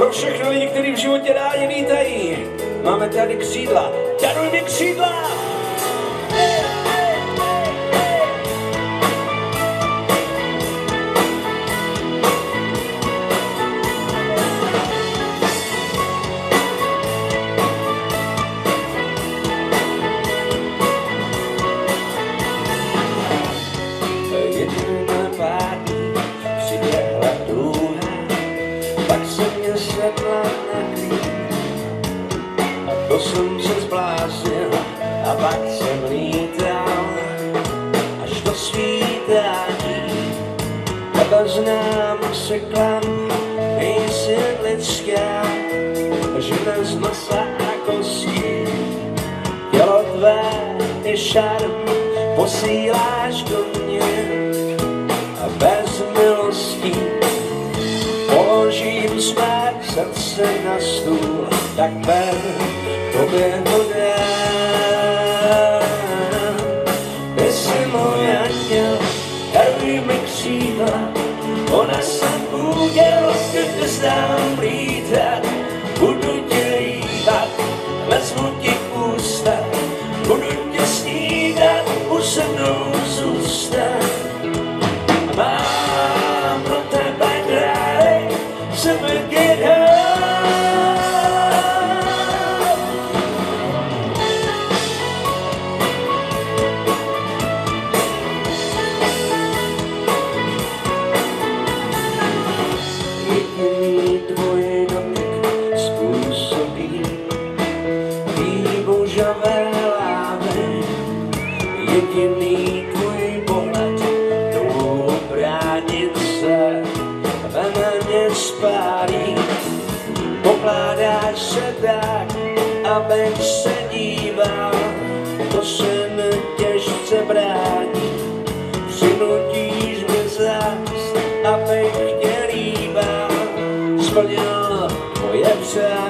Pro všechny lidi, kteří v životě rádi lítají, máme tady křídla. Daruj mi křídla! To jsem se zbláznil a pak jsem lítal až do svítání. Tebe znám se klam, nejsi lidská, žena z masa a kostí. Tělo tvé je šarm, posíláš do mě a bez srdce na stůl, tak ber tobě ho dám. Ty jsi můj anděl, daruj mi křídla, ona se uděl, kde znám lítat, budu tě líbat, vezmu ti ústa, budu tě snídat, už se mnou zůstat. Mám pro tebe dary, sebe dám. Pokládáš se tak, abych se díval, to se mi těžce brání. Přinutíš mě zás, abych tě líbal, splnil moje přání.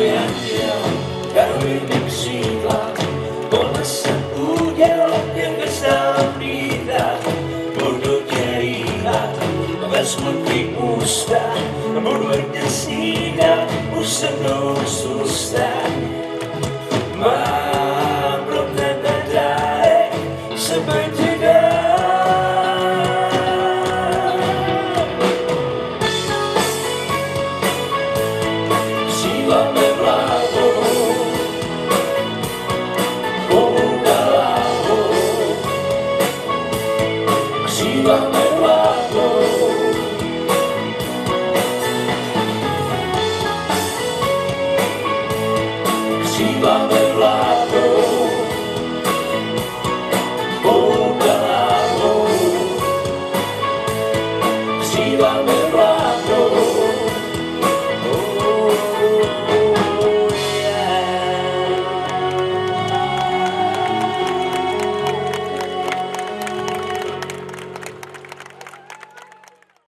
můj anděl, daruj křídla, úděl, jak znám lítat. Budu tě líbat, vezmu ti ústa, budu tě snídat, už se mnou. Mám pro tebe dárek, sebe zpíváme vládnou. Zpíváme vládnou, poudanou. Zpíváme